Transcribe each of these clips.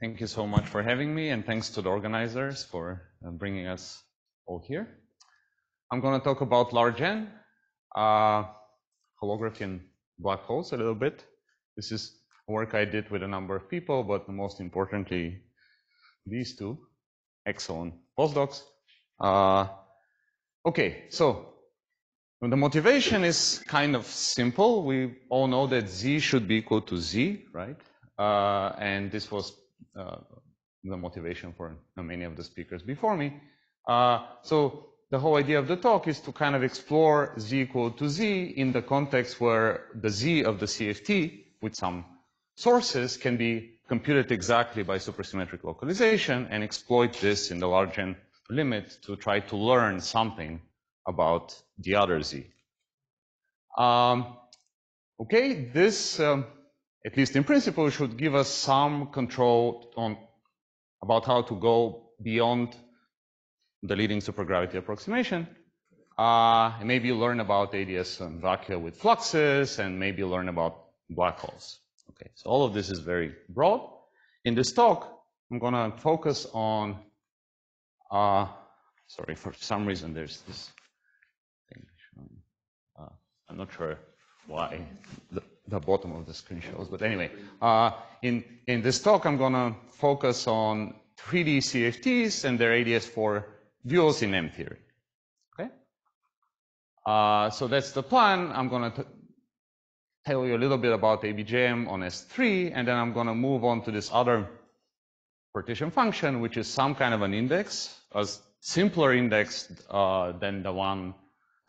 thank you so much for having me, and thanks to the organizers for uh, bringing us all here. I'm going to talk about large N, uh, holography and black holes a little bit. This is work I did with a number of people, but most importantly, these two excellent postdocs. Uh, okay, so the motivation is kind of simple. We all know that Z should be equal to Z, right? Uh, and this was the motivation for many of the speakers before me. Uh, so the whole idea of the talk is to kind of explore Z equal to Z in the context where the Z of the CFT with some sources can be computed exactly by supersymmetric localization and exploit this in the large N limit to try to learn something about the other Z. Um, okay, this um, at least in principle, should give us some control on about how to go beyond the leading supergravity approximation. Uh, and maybe learn about ADS and vacua with fluxes, and maybe learn about black holes. Okay, so all of this is very broad. In this talk, I'm to focus on, uh, sorry, for some reason there's this thing. Uh, I'm not sure why. The, the bottom of the screen shows. But anyway, uh, in, in this talk, I'm going to focus on 3D CFTs and their ADS4 duals in M theory. Okay? Uh, so that's the plan. I'm going to tell you a little bit about ABJM on S3, and then I'm going to move on to this other partition function, which is some kind of an index, a simpler index uh, than the one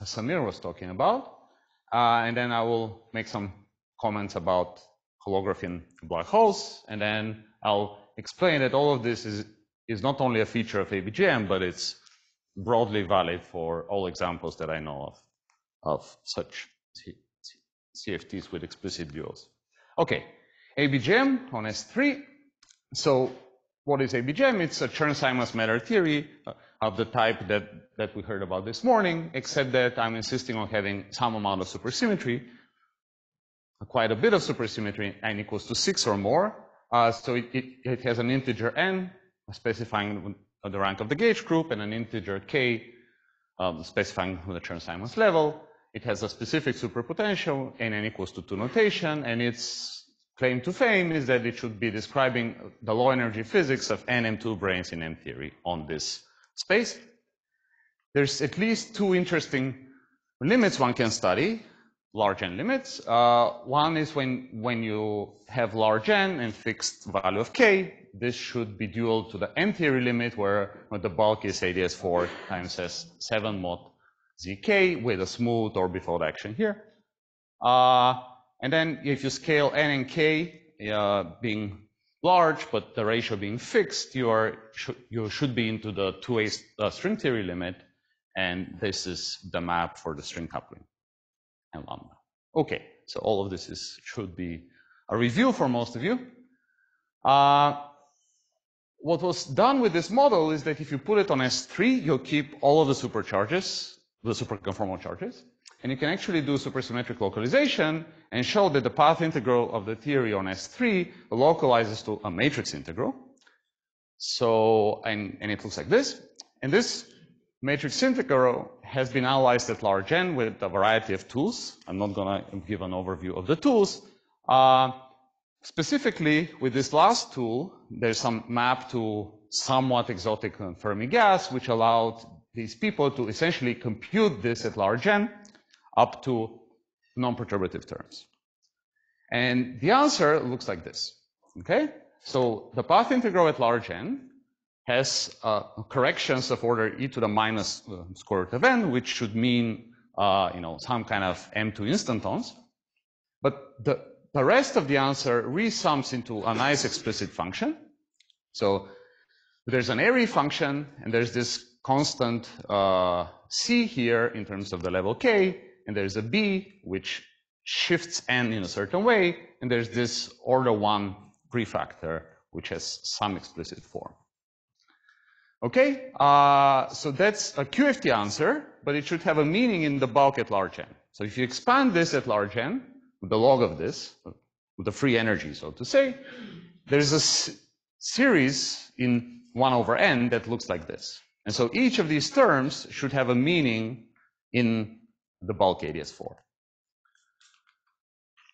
Samir was talking about. Uh, and then I will make some comments about holography in black holes, and then I'll explain that all of this is, is not only a feature of ABJM, but it's broadly valid for all examples that I know of, of such CFTs with explicit duals. Okay, ABJM on S3. So what is ABJM? It's a Chern-Simons matter theory uh, of the type that, that we heard about this morning, except that I'm insisting on having some amount of supersymmetry quite a bit of supersymmetry, n equals to 6 or more. Uh, so it, it, it, has an integer n specifying the rank of the gauge group and an integer k um, specifying the Chern-Simons level. It has a specific superpotential, n n equals to 2 notation, and its claim to fame is that it should be describing the low energy physics of NM2 branes in M theory on this space. There's at least two interesting limits one can study large n limits. Uh, one is when, when you have large n and fixed value of k, this should be dual to the M theory limit where, where the bulk is ADS4 times S7 mod zk with a smooth orbifold action here. Uh, and then if you scale n and k uh, being large, but the ratio being fixed, you, are, sh you should be into the 2A uh, string theory limit. And this is the map for the string coupling and lambda. Okay, so all of this is should be a review for most of you. Uh, what was done with this model is that if you put it on S3, you'll keep all of the supercharges, the superconformal charges, and you can actually do supersymmetric localization and show that the path integral of the theory on S3 localizes to a matrix integral. So, and, and it looks like this. And this matrix integral has been analyzed at large n with a variety of tools. I'm not going to give an overview of the tools. Uh, specifically, with this last tool, there's some map to somewhat exotic Fermi gas, which allowed these people to essentially compute this at large n up to non-perturbative terms. And the answer looks like this. Okay? So the path integral at large n has uh, corrections of order e to the minus uh, square root of n, which should mean uh, you know some kind of m2 instantons. But the, the rest of the answer resums into a nice explicit function. So there's an Airy function, and there's this constant uh, c here in terms of the level k, and there's a b which shifts n in a certain way, and there's this order one prefactor which has some explicit form. Okay, uh, so that's a QFT answer, but it should have a meaning in the bulk at large n. So if you expand this at large n, the log of this, the free energy, so to say, there's a series in 1 over n that looks like this. And so each of these terms should have a meaning in the bulk ADS4.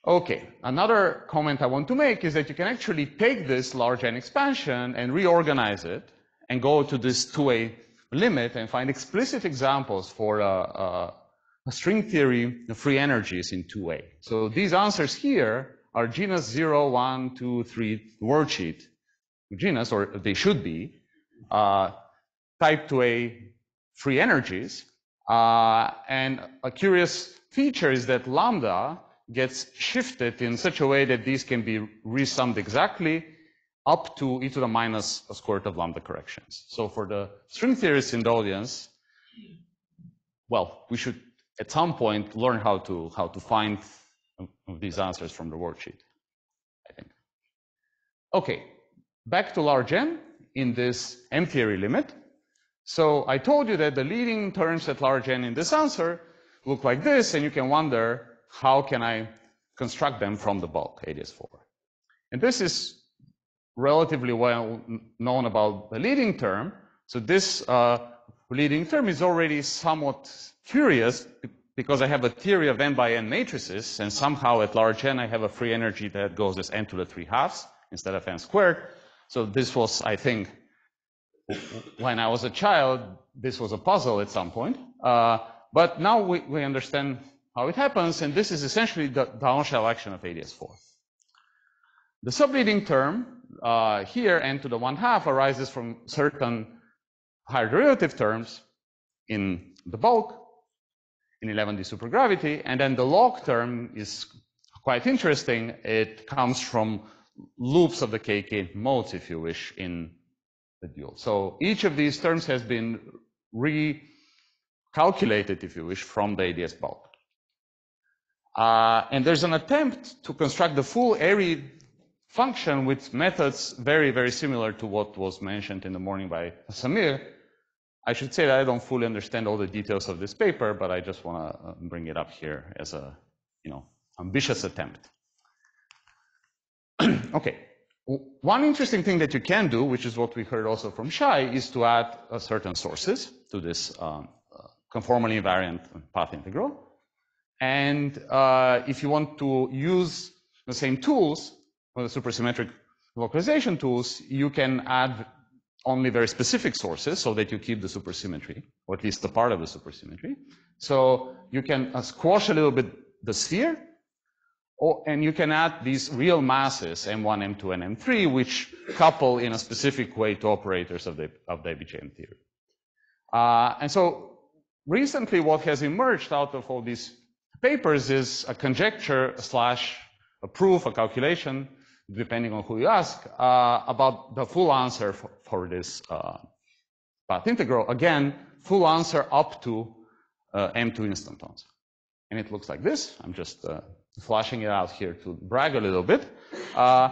Okay, another comment I want to make is that you can actually take this large N expansion and reorganize it and go to this 2A limit and find explicit examples for uh, uh, a string theory free energies in 2A. So these answers here are genus 0, 1, 2, 3 worldsheet genus, or they should be, uh, type 2A free energies. Uh, and a curious feature is that lambda gets shifted in such a way that these can be resummed exactly up to e to the minus a square root of lambda corrections. So for the string theorists in the audience, well, we should at some point learn how to how to find these answers from the worldsheet. I think. Okay, back to large n in this M theory limit. So I told you that the leading terms at large n in this answer look like this, and you can wonder how can I construct them from the bulk ADS4. And this is relatively well known about the leading term. So this uh, leading term is already somewhat curious because I have a theory of n by n matrices, and somehow at large n I have a free energy that goes as n to the 3 halves instead of n squared. So this was, I think, when I was a child, this was a puzzle at some point. Uh, but now we, we, understand how it happens, and this is essentially the on-shell action of ADS4. The subleading term uh, here, n to the 1 half, arises from certain higher derivative terms in the bulk, in 11D supergravity, and then the log term is quite interesting. It comes from loops of the KK modes, if you wish, in the dual. So each of these terms has been recalculated, if you wish, from the ADS bulk. Uh, and there's an attempt to construct the full Airy function with methods very, very similar to what was mentioned in the morning by Samir. I should say that I don't fully understand all the details of this paper, but I just want to uh, bring it up here as a, you know, ambitious attempt. okay. One interesting thing that you can do, which is what we heard also from Shai, is to add uh, certain sources to this um, uh, conformally invariant path integral. And uh, if you want to use the same tools, the supersymmetric localization tools, you can add only very specific sources so that you keep the supersymmetry, or at least the part of the supersymmetry. So you can uh, squash a little bit the sphere or, and you can add these real masses, M1, M2, and M3, which couple in a specific way to operators of the, of the ABJM theory. Uh, and so recently what has emerged out of all these papers is a conjecture slash a proof, a calculation, depending on who you ask, uh, about the full answer for, for this uh, path integral. Again, full answer up to uh, M2 instantons. And it looks like this. I'm just uh, flashing it out here to brag a little bit. Uh,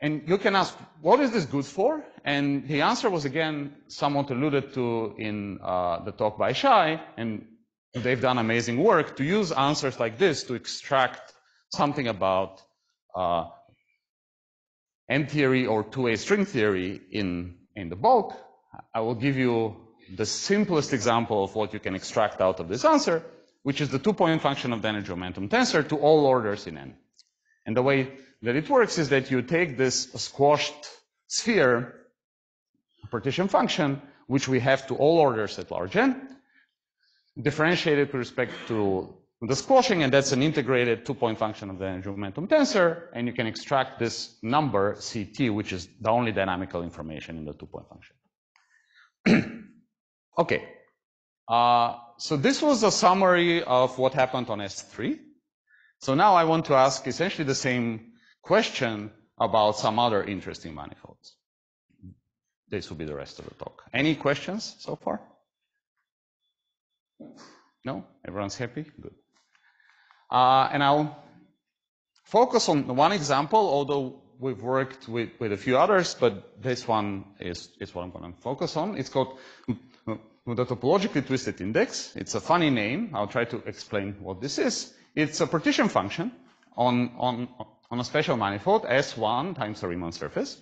and you can ask, what is this good for? And the answer was again somewhat alluded to in uh, the talk by Shai, and they've done amazing work to use answers like this to extract something about M theory or 2A string theory in, in the bulk. I will give you the simplest example of what you can extract out of this answer which is the two-point function of the energy momentum tensor to all orders in n. And the way that it works is that you take this squashed sphere partition function, which we have to all orders at large n, differentiate it with respect to the squashing, and that's an integrated two-point function of the energy momentum tensor, and you can extract this number, Ct, which is the only dynamical information in the two-point function. okay. Uh, so this was a summary of what happened on S3. So now I want to ask essentially the same question about some other interesting manifolds. This will be the rest of the talk. Any questions so far? No? Everyone's happy? Good. Uh, and I'll focus on one example, although we've worked with, with a few others, but this one is, is what I'm going to focus on. It's called the topologically twisted index. It's a funny name. I'll try to explain what this is. It's a partition function on, on, on a special manifold, S1 times a Riemann surface.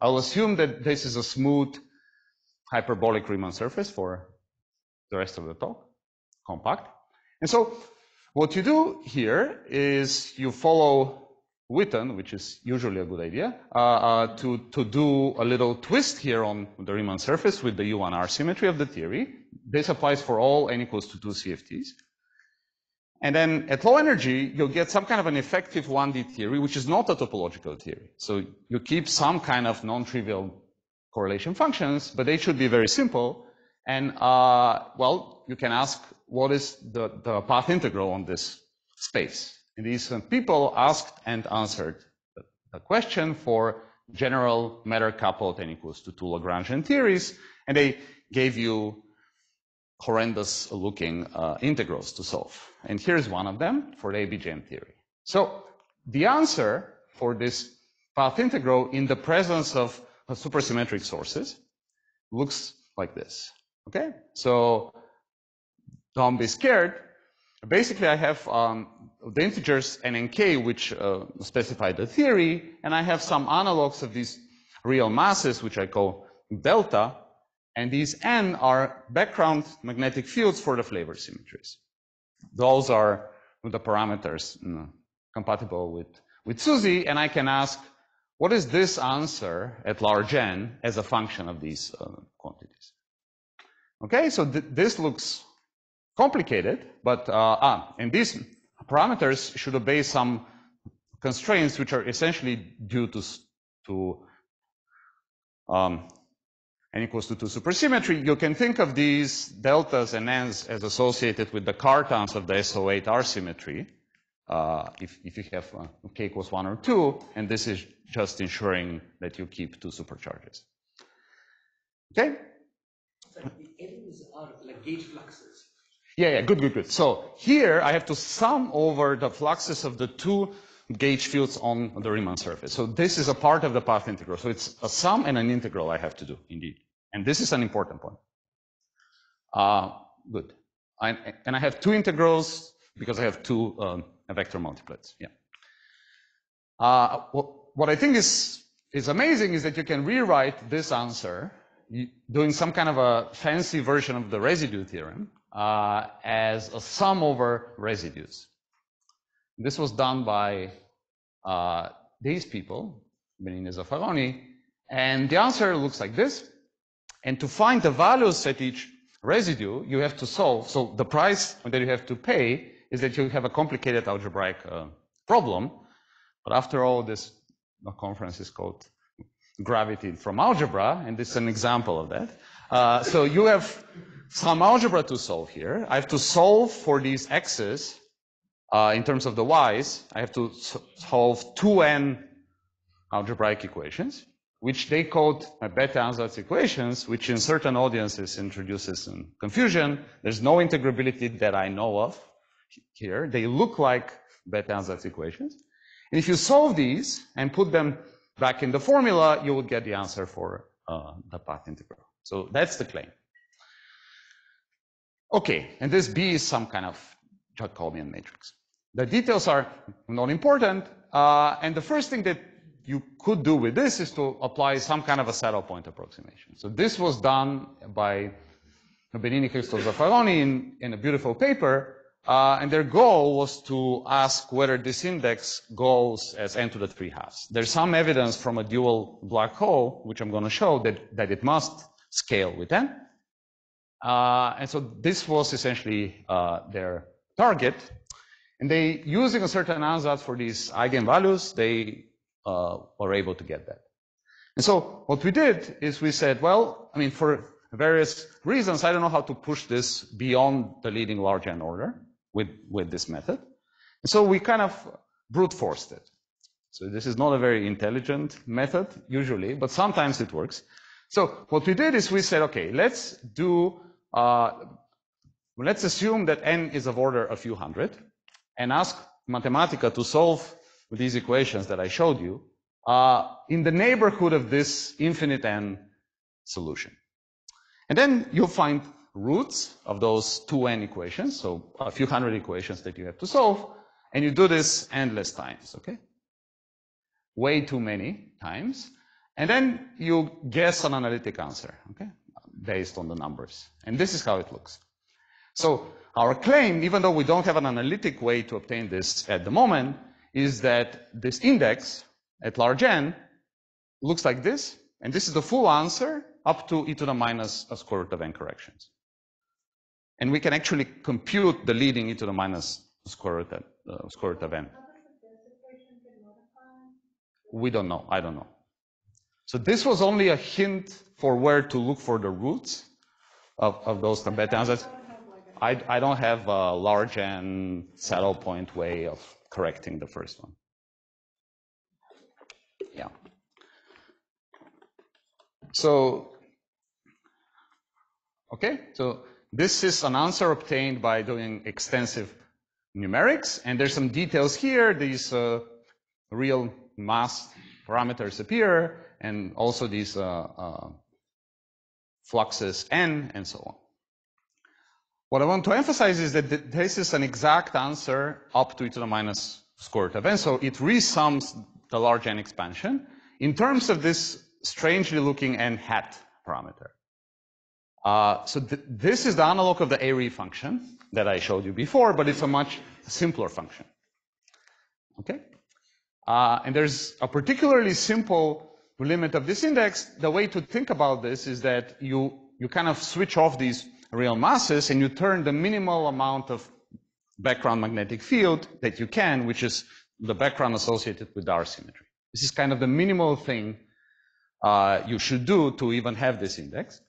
I'll assume that this is a smooth hyperbolic Riemann surface for the rest of the talk, compact. And so what you do here is you follow Witten, which is usually a good idea, uh, uh, to, to do a little twist here on the Riemann surface with the U1R symmetry of the theory. This applies for all n equals to 2 CFTs. And then at low energy, you'll get some kind of an effective 1D theory, which is not a topological theory. So you keep some kind of non-trivial correlation functions, but they should be very simple. And, uh, well, you can ask, what is the, the path integral on this space? And these uh, people asked and answered the, the question for general matter coupled n equals to two Lagrangian theories, and they gave you horrendous looking uh, integrals to solve. And here's one of them for the ABJM theory. So the answer for this path integral in the presence of supersymmetric sources looks like this. Okay? So don't be scared. Basically, I have um, the integers n and k, which uh, specify the theory, and I have some analogs of these real masses, which I call delta, and these n are background magnetic fields for the flavor symmetries. Those are the parameters you know, compatible with, with SUSY, and I can ask, what is this answer at large n as a function of these uh, quantities? Okay, so th this looks complicated, but, uh, ah, and these parameters should obey some constraints which are essentially due to, to um, n equals to 2 supersymmetry, you can think of these deltas and n's as associated with the Cartans of the SO8 R symmetry, uh, if, if you have uh, k equals 1 or 2, and this is just ensuring that you keep two supercharges. Okay? So the N's are like gauge fluxes. Yeah, yeah, good, good, good. So here I have to sum over the fluxes of the two gauge fields on the Riemann surface. So this is a part of the path integral. So it's a sum and an integral I have to do, indeed. And this is an important point. Uh, good. I, and I have two integrals because I have two um, vector multiplets. Yeah. Uh, what, what I think is, is amazing is that you can rewrite this answer doing some kind of a fancy version of the residue theorem uh, as a sum over residues. This was done by uh, these people, Benini Zaffaroni, and the answer looks like this. And to find the values at each residue, you have to solve. So the price that you have to pay is that you have a complicated algebraic uh, problem. But after all, this conference is called Gravity from Algebra, and this is an example of that. Uh, so you have some algebra to solve here. I have to solve for these x's uh, in terms of the y's, I have to solve 2n algebraic equations, which they called my Bethe-Ansatz equations, which in certain audiences introduces some confusion. There's no integrability that I know of here. They look like Bethe-Ansatz equations. And if you solve these and put them back in the formula, you will get the answer for uh, the path integral. So that's the claim. Okay, and this B is some kind of Jacobian matrix. The details are not important. Uh, and the first thing that you could do with this is to apply some kind of a saddle point approximation. So this was done by Benini Hristov Zaffaroni in, in a beautiful paper. Uh, and their goal was to ask whether this index goes as n to the 3 halves. There's some evidence from a dual black hole, which I'm going to show, that, that it must scale with n. Uh, and so this was essentially uh, their target. And they, using a certain ansatz for these eigenvalues, they uh, were able to get that. And so what we did is we said, well, I mean, for various reasons, I don't know how to push this beyond the leading large n order with, with this method. And so we kind of brute forced it. So this is not a very intelligent method usually, but sometimes it works. So what we did is we said, okay, let's do, uh, let's assume that n is of order a few hundred and ask Mathematica to solve these equations that I showed you uh, in the neighborhood of this infinite n solution. And then you'll find roots of those two n equations, so a few hundred equations that you have to solve, and you do this endless times, okay? Way too many times. And then you guess an analytic answer, okay, based on the numbers. And this is how it looks. So our claim, even though we don't have an analytic way to obtain this at the moment, is that this index at large n looks like this, and this is the full answer up to e to the minus a square root of n corrections. And we can actually compute the leading e to the minus square root of, uh, square root of n. We don't know. I don't know. So this was only a hint for where to look for the roots of, of those Bethe-Ansatzes. I, I don't have a large and saddle point way of correcting the first one. Yeah. So, okay, so this is an answer obtained by doing extensive numerics, and there's some details here. These uh, real mass parameters appear, and also these uh, uh, fluxes n, and so on. What I want to emphasize is that th this is an exact answer up to e to the minus square root of n, so it resums the large n expansion in terms of this strangely looking n hat parameter. Uh, so th this is the analog of the Airy function that I showed you before, but it's a much simpler function. Okay? Uh, and there's a particularly simple limit of this index. The way to think about this is that you, you kind of switch off these real masses and you turn the minimal amount of background magnetic field that you can, which is the background associated with R symmetry. This is kind of the minimal thing uh, you should do to even have this index.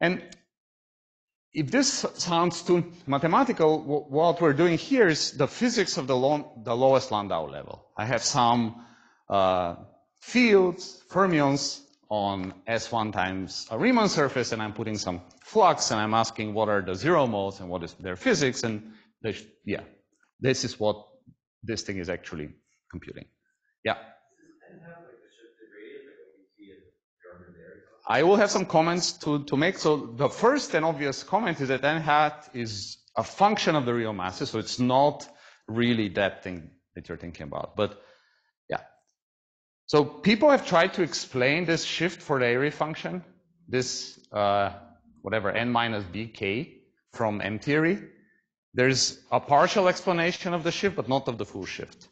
And if this sounds too mathematical, what we're doing here is the physics of the, the lowest Landau level. I have some uh, fields, fermions, on S1 times a Riemann surface, and I'm putting some flux, and I'm asking what are the zero modes and what is their physics, and they, yeah, this is what this thing is actually computing. Yeah. I will have some comments to, to make. So the first and obvious comment is that n hat is a function of the real masses, so it's not really that thing that you're thinking about. But. So people have tried to explain this shift for the Airy function, this uh, whatever n minus bk from M theory. There's a partial explanation of the shift, but not of the full shift.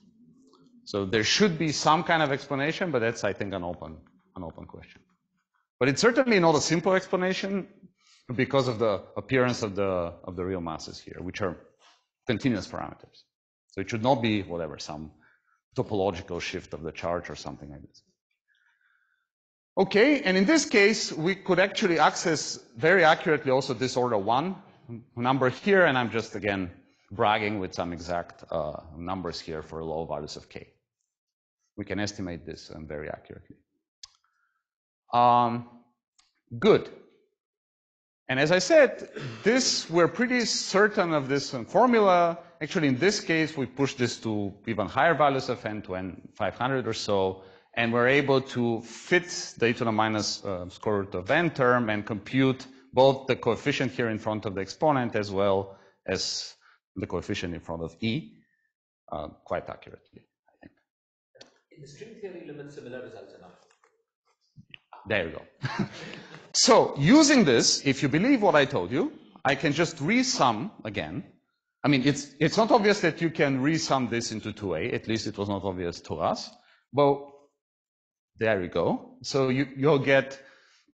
So there should be some kind of explanation, but that's, I think, an open, an open question. But it's certainly not a simple explanation because of the appearance of the, of the real masses here, which are continuous parameters. So it should not be whatever, some topological shift of the charge or something like this. Okay, and in this case, we could actually access very accurately also this order one number here, and I'm just again bragging with some exact uh, numbers here for low values of k. We can estimate this um, very accurately. Um, good. And as I said, this we're pretty certain of this um, formula. Actually, in this case, we push this to even higher values of n to n 500 or so, and we're able to fit the e to the minus uh, square root of n term and compute both the coefficient here in front of the exponent as well as the coefficient in front of e uh, quite accurately, I think. In the string theory limit, similar results enough. There you go. so using this, if you believe what I told you, I can just resum again. I mean, it's, it's not obvious that you can resum this into 2a, at least it was not obvious to us. But there you go. So you, you'll get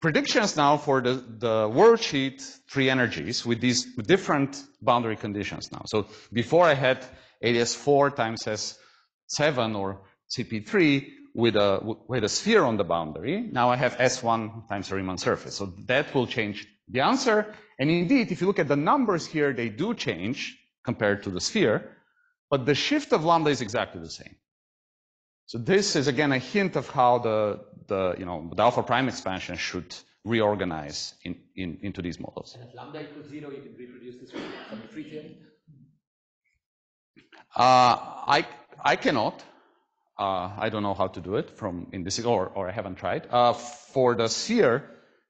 predictions now for the, the worldsheet free energies with these different boundary conditions now. So before I had ADS4 times S7 or CP3, with a, with a sphere on the boundary. Now I have S1 times the Riemann surface. So that will change the answer. And indeed, if you look at the numbers here, they do change compared to the sphere, but the shift of lambda is exactly the same. So this is again a hint of how the, the, you know, the alpha prime expansion should reorganize in, in, into these models. And if lambda equals zero, you can reproduce this from the free theory? Uh, I, I cannot. Uh, I don't know how to do it from in this, or, or I haven't tried. Uh, for the sphere,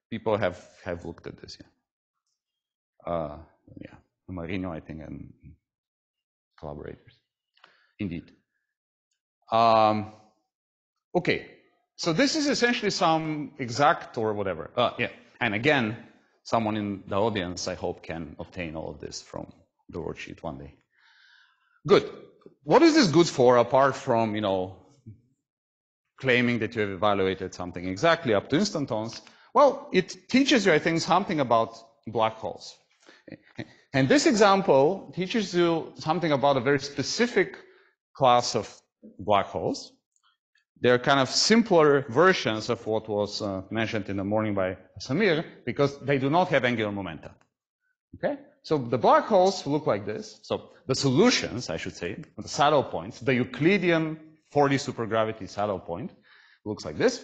people have, have looked at this, yeah. Uh, yeah, Marino, I think, and collaborators. Indeed. Um, okay, So this is essentially some exact or whatever. Uh, yeah. And again, someone in the audience, I hope, can obtain all of this from the worldsheet one day. Good. What is this good for apart from, you know, claiming that you have evaluated something exactly up to instantons? Well, it teaches you, I think, something about black holes. And this example teaches you something about a very specific class of black holes. They're kind of simpler versions of what was uh, mentioned in the morning by Samir because they do not have angular momentum. Okay? So the black holes look like this. So the solutions, I should say, the saddle points, the Euclidean 4D supergravity saddle point looks like this.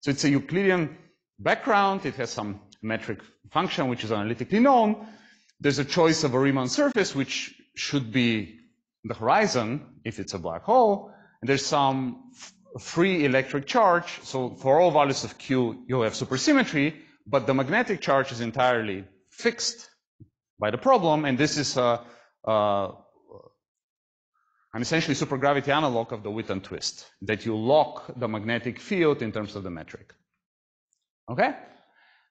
So it's a Euclidean background. It has some metric function, which is analytically known. There's a choice of a Riemann surface, which should be the horizon if it's a black hole. And there's some free electric charge. So for all values of Q, you have supersymmetry, but the magnetic charge is entirely fixed by the problem. And this is a, a an essentially supergravity analog of the Witten twist, that you lock the magnetic field in terms of the metric. Okay?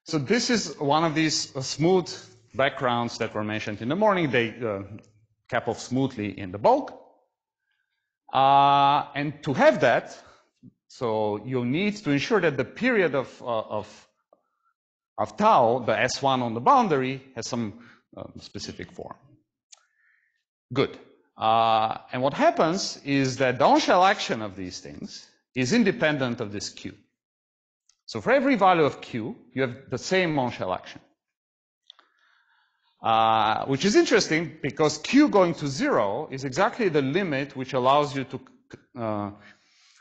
So this is one of these uh, smooth backgrounds that were mentioned in the morning. They uh, cap off smoothly in the bulk. Uh, and to have that, so you need to ensure that the period of, uh, of, of tau, the S1 on the boundary, has some um, specific form. Good. Uh, and what happens is that the on-shell action of these things is independent of this Q. So for every value of q, you have the same on-shell action. Uh, which is interesting because q going to zero is exactly the limit which allows you to uh,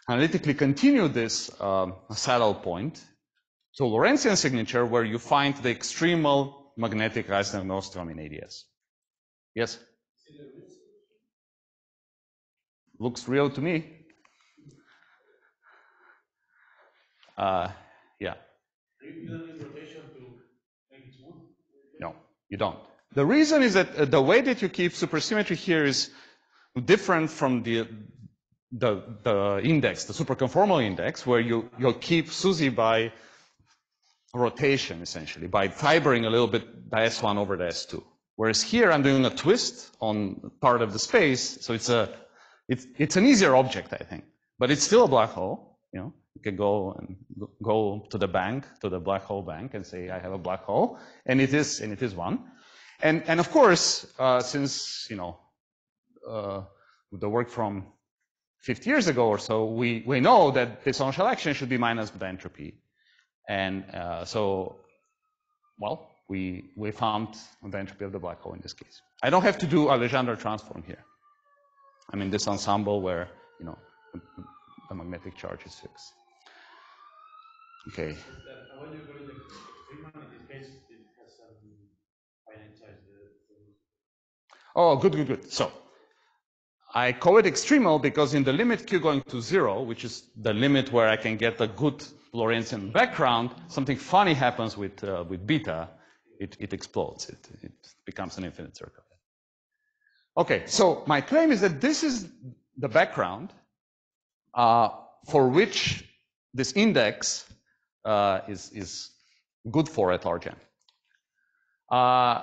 analytically continue this uh, saddle point to Lorentzian signature where you find the extremal magnetic Reissner-Nordström in ADS. Yes? Looks real to me. Uh, yeah. You don't. The reason is that uh, the way that you keep supersymmetry here is different from the the, the index, the superconformal index, where you, you'll keep SUSY by rotation, essentially, by fibering a little bit the S1 over the S2. Whereas here I'm doing a twist on part of the space, so it's a it's it's an easier object, I think. But it's still a black hole, you know. Can go and go to the bank, to the black hole bank, and say, I have a black hole, and it is, and it is one. And, and of course, uh, since, you know, uh, the work from 50 years ago or so, we, we know that this on-shell action should be minus the entropy. And uh, so, well, we, we found the entropy of the black hole in this case. I don't have to do a Legendre transform here. I mean, this ensemble where, you know, the magnetic charge is fixed. Okay. Oh, good, good, good. So I call it extremal because in the limit q going to zero, which is the limit where I can get a good Lorentzian background, something funny happens with, uh, with beta. It, it explodes. It, it becomes an infinite circle. Okay, so my claim is that this is the background uh, for which this index uh, is, is good for at Argent. Uh,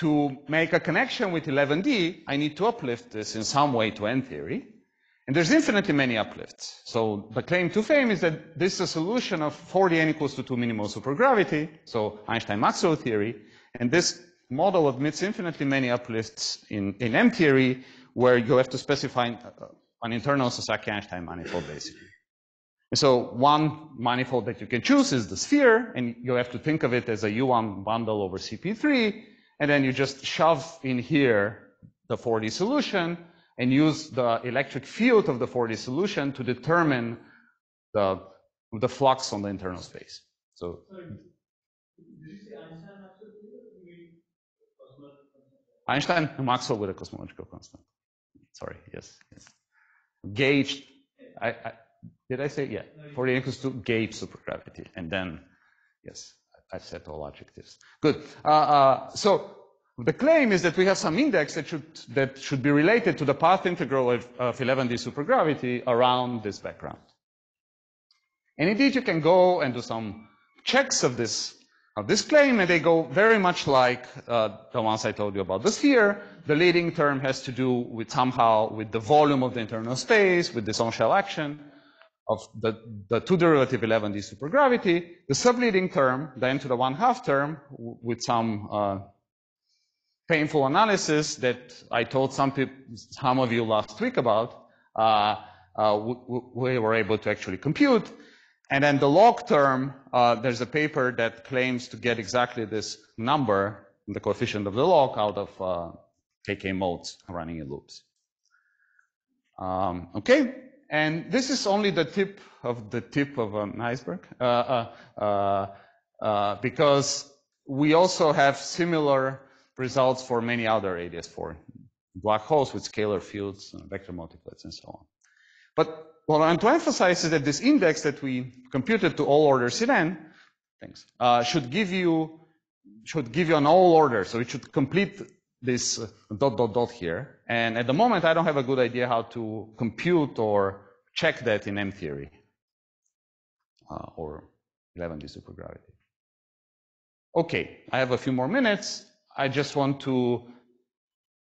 to make a connection with 11D, I need to uplift this in some way to M theory. And there's infinitely many uplifts. So the claim to fame is that this is a solution of 4D n equals to 2 minimal supergravity, so Einstein-Maxwell theory. And this model admits infinitely many uplifts in, in M theory, where you have to specify uh, an internal Sasaki-Einstein manifold, basically. And so one manifold that you can choose is the sphere, and you have to think of it as a U1 bundle over CP3, and then you just shove in here the 4D solution and use the electric field of the 4D solution to determine the, the flux on the internal space. So. Einstein and Maxwell with a cosmological constant. Sorry, yes, yes. Gauge, I, I did I say, yeah, for the equals to gauge supergravity. And then, yes, I said all adjectives. Good. Uh, uh, so the claim is that we have some index that should, that should be related to the path integral of, of 11D supergravity around this background. And indeed, you can go and do some checks of this of this claim, and they go very much like uh, the ones I told you about. This here, the leading term has to do with somehow with the volume of the internal space, with this on-shell action of the, the two derivative 11D supergravity. The subleading term, the n to the one half term, with some uh, painful analysis that I told some people, some of you last week about, uh, uh, we were able to actually compute. And then the log term, uh, there's a paper that claims to get exactly this number, the coefficient of the log, out of uh, KK modes running in loops. Um, okay, and this is only the tip of the tip of an iceberg, uh, uh, uh, uh because we also have similar results for many other areas, for black holes with scalar fields, vector multiplets, and so on. But what I want to emphasize is that this index that we computed to all orders in n, thanks, uh, should give you should give you an all order. So it should complete this uh, dot dot dot here. And at the moment, I don't have a good idea how to compute or check that in M theory uh, or 11D supergravity. Okay, I have a few more minutes. I just want to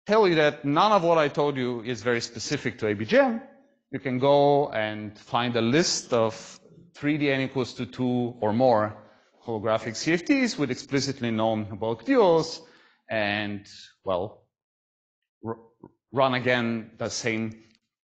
tell you that none of what I told you is very specific to ABJM you can go and find a list of 3D n equals to 2 or more holographic CFTs with explicitly known bulk duals and, well, run again the same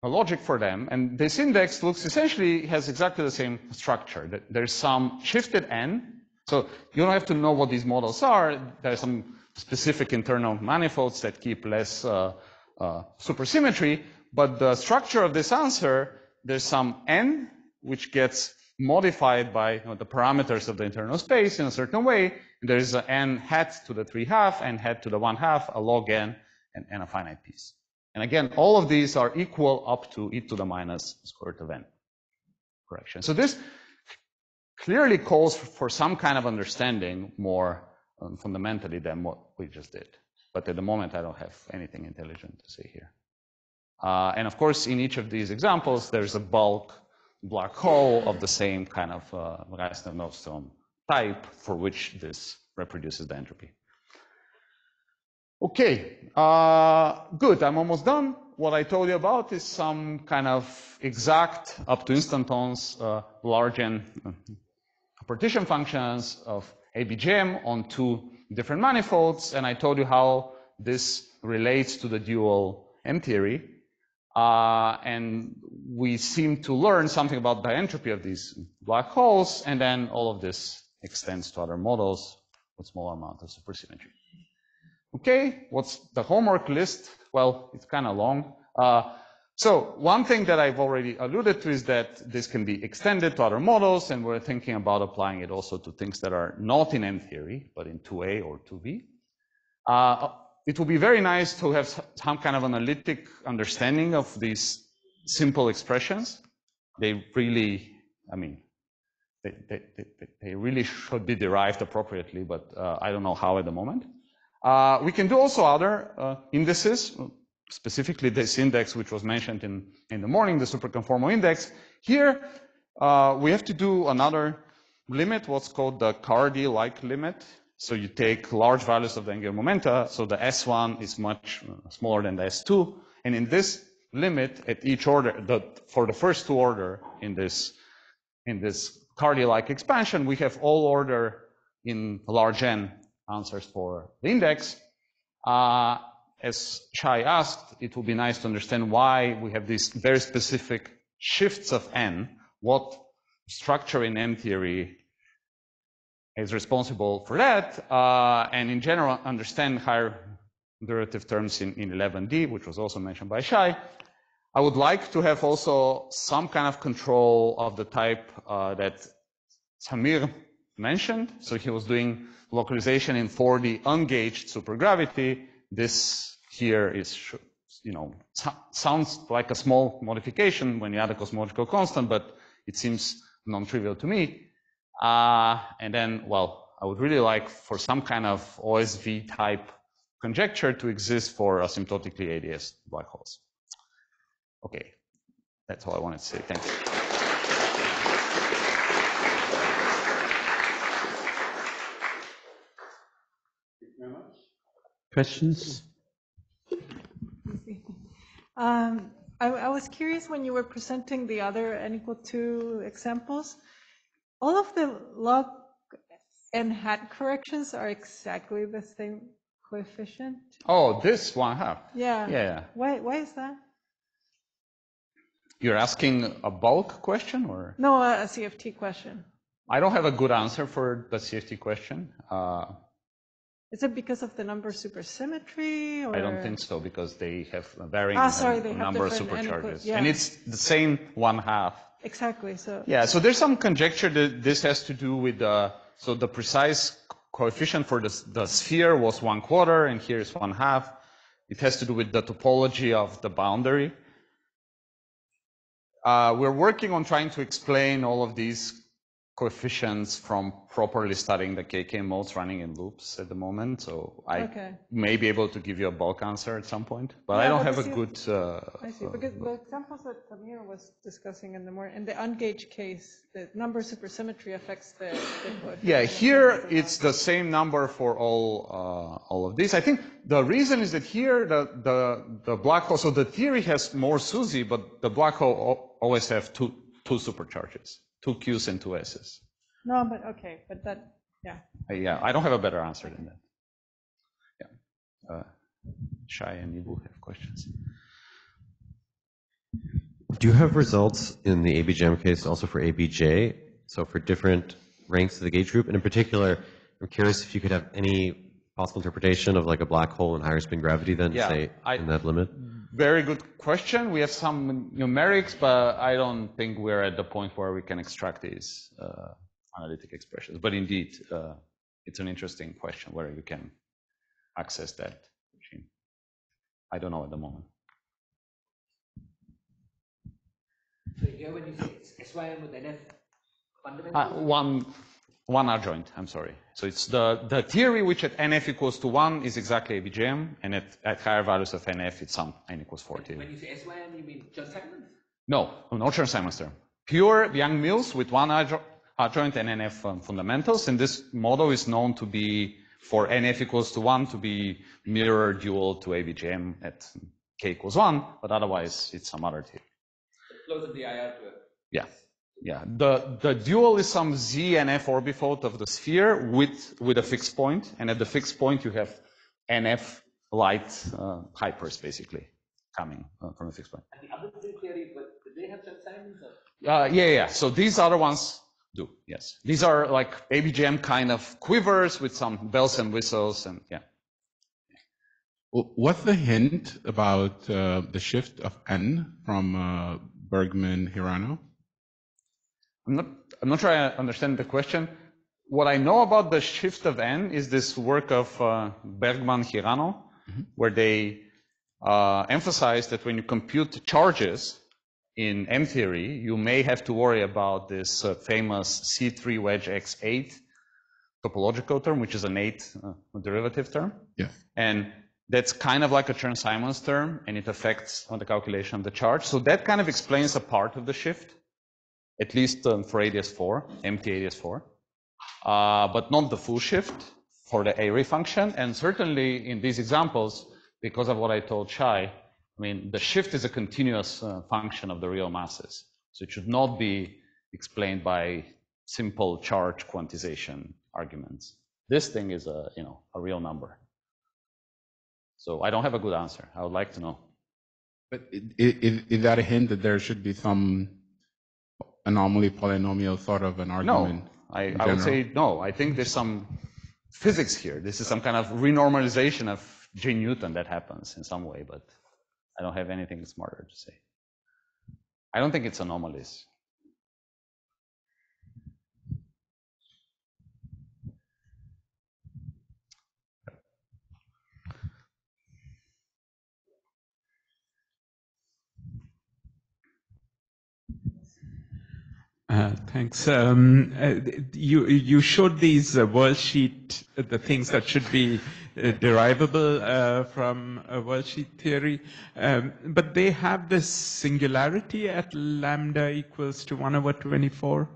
logic for them. And this index looks essentially has exactly the same structure. There's some shifted n. So you don't have to know what these models are. There's some specific internal manifolds that keep less uh, uh, supersymmetry. But the structure of this answer, there's some n, which gets modified by you know, the parameters of the internal space in a certain way. There's an n hat to the 3 half, n hat to the 1 half, a log n, and, a finite piece. And again, all of these are equal up to e to the minus square root of n correction. So this clearly calls for some kind of understanding more um, fundamentally than what we just did. But at the moment, I don't have anything intelligent to say here. Uh, and of course, in each of these examples, there's a bulk black hole of the same kind of uh, Reissner-Nordström type for which this reproduces the entropy. Okay, uh, good, I'm almost done. What I told you about is some kind of exact, up to instantons, uh, large n uh, partition functions of ABJM on two different manifolds, and I told you how this relates to the dual M theory. Uh, and we seem to learn something about the entropy of these black holes, and then all of this extends to other models with smaller amount of supersymmetry. Okay, what's the homework list? Well, it's kind of long. Uh, so one thing that I've already alluded to is that this can be extended to other models, and we're thinking about applying it also to things that are not in M theory, but in 2A or 2B. Uh, it would be very nice to have some kind of analytic understanding of these simple expressions. They really, I mean, they, they, they, really should be derived appropriately, but uh, I don't know how at the moment. Uh, we can do also other uh, indices, specifically this index which was mentioned in, in the morning, the superconformal index. Here, uh, we have to do another limit, what's called the Cardy-like limit. So you take large values of the angular momenta, so the S1 is much smaller than the S2, and in this limit at each order, the, for the first two order in this, in this Cardy-like expansion, we have all order in large n answers for the index. Uh, as Shai asked, it would be nice to understand why we have these very specific shifts of n, what structure in M theory is responsible for that, uh, and in general understand higher derivative terms in, in 11D, which was also mentioned by Shai. I would like to have also some kind of control of the type uh, that Samir mentioned. So he was doing localization in 4D ungauged supergravity. This here is, you know, sounds like a small modification when you add a cosmological constant, but it seems non-trivial to me. Uh, and then, well, I would really like for some kind of OSV type conjecture to exist for asymptotically ADS black holes. Okay, that's all I wanted to say. Thanks. Thank you very much. Questions? Um, I, I was curious when you were presenting the other n equal two examples. All of the log and hat corrections are exactly the same coefficient. Oh, this one, huh? Yeah. Yeah. Why, why is that? You're asking a bulk question or? No, a CFT question. I don't have a good answer for the CFT question. Uh, Is it because of the number supersymmetry or? I don't think so because they have varying Ah, sorry, uh, they number of supercharges. yeah. And it's the same one half. Exactly, so. Yeah, so there's some conjecture that this has to do with the, so the precise coefficient for the, the sphere was one quarter and here is one half. It has to do with the topology of the boundary. Uh, we're working on trying to explain all of these coefficients from properly studying the KK modes running in loops at the moment. So I Okay. may be able to give you a bulk answer at some point, but I don't have a good. Uh, I see, uh, because the examples that Tamir was discussing in the more, in the ungauged case, the number supersymmetry affects the. the Yeah, here it's the same number for all uh, all of these. I think the reason is that here the the the black hole. So the theory has more SUSY, but the black hole always have two two supercharges, two Qs and two Ss. No, but, okay, but that, yeah. Uh, yeah, I don't have a better answer than that. Yeah, uh, Shai and Ibu have questions. Do you have results in the ABJM case also for ABJ? So for different ranks of the gauge group? And in particular, I'm curious if you could have any possible interpretation of like a black hole in higher spin gravity then, Yeah, say, I- in that limit? Very good question. We have some numerics, but I don't think we're at the point where we can extract these uh, analytic expressions. But indeed, uh, it's an interesting question whether you can access that machine. I don't know at the moment. So here when you say it's SYM with NF Uh, fundamental, one, one adjoint, I'm sorry. So it's the, the theory which at NF equals to one is exactly ABJM, and at, at higher values of NF, it's some N equals 40. when you say SYM, you mean Chern-Simons? No, no Chern-Simons term. Pure Yang-Mills with one adjo- adjoint and NF um, fundamentals, and this model is known to be, for NF equals to one, to be mirror dual to ABJM at K equals one, but otherwise it's some other theory. Close the IR to a Yeah, yeah. The, the dual is some Z and F orbifold of the sphere with, with a fixed point, and at the fixed point you have NF light uh, hypers basically coming uh, from the fixed point. And the other three theory, but do they have Chern-Simons? Uh, yeah, yeah. So these other ones do, yes. These are like ABJM kind of quivers with some bells and whistles and yeah. What's the hint about uh, the shift of n from uh, Bergman Hirano? I'm not, I'm not sure I understand the question. What I know about the shift of n is this work of uh, Bergman Hirano, where they uh, emphasize that when you compute charges in M theory, you may have to worry about this uh, famous C3 wedge X8 topological term, which is an eight uh, derivative term. Yeah. And that's kind of like a Chern-Simons term, and it affects on the calculation of the charge. So that kind of explains a part of the shift, at least um, for ADS4, empty ADS4, uh, but not the full shift for the array function. And certainly in these examples, because of what I told Shai, I mean, the shift is a continuous uh, function of the real masses. So it should not be explained by simple charge quantization arguments. This thing is a, you know, a real number. So I don't have a good answer. I would like to know. But is, is that a hint that there should be some anomaly polynomial sort of an No, argument? I, in I would say no. I think there's some physics here. This is some kind of renormalization of J Newton that happens in some way, but I don't have anything smarter to say. I don't think it's anomalies. Uh, Thanks. Um, uh, You you showed these uh, world sheet, uh, the things that should be uh, derivable uh, from a worldsheet theory, Um, but they have this singularity at lambda equals to 1 over 24,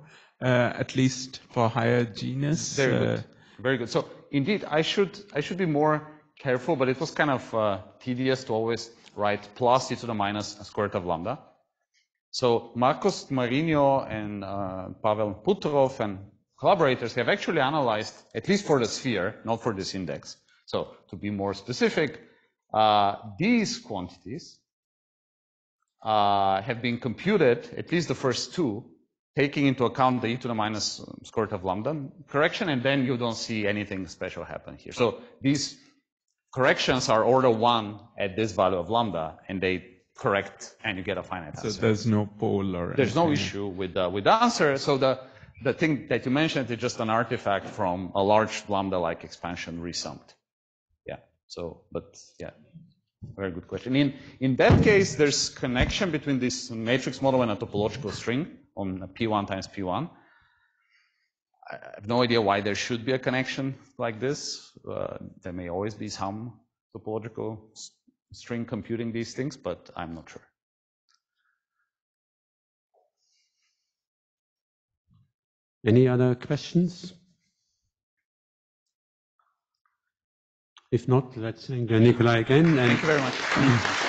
uh, at least for higher genus. Very good. Very good. So indeed, I should I should be more careful, but it was kind of uh, tedious to always write plus e to the minus square root of lambda. So Marcos Mariño and uh, Pavel Putrov and collaborators have actually analyzed, at least for the sphere, not for this index. So to be more specific, uh, these quantities uh, have been computed, at least the first two, taking into account the e to the minus um, square root of lambda correction, and then you don't see anything special happen here. So these corrections are order one at this value of lambda, and they correct, and you get a finite So answer. So there's no pole or There's no issue with the, with the answer. So the, the thing that you mentioned is just an artifact from a large lambda-like expansion resummed. Yeah. So, but yeah, very good question. In, in that case, there's connection between this matrix model and a topological string on a P1 times P1. I have no idea why there should be a connection like this. Uh, there may always be some topological s- string computing these things, but I'm not sure. Any other questions? If not, let's thank Nikolay again. and- Thank you very much.